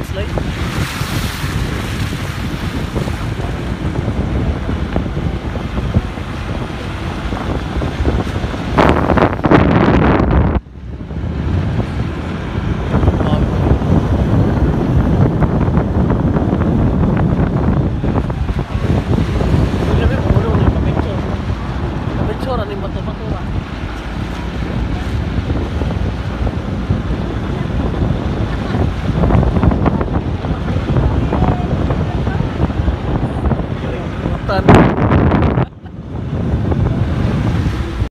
Landslide.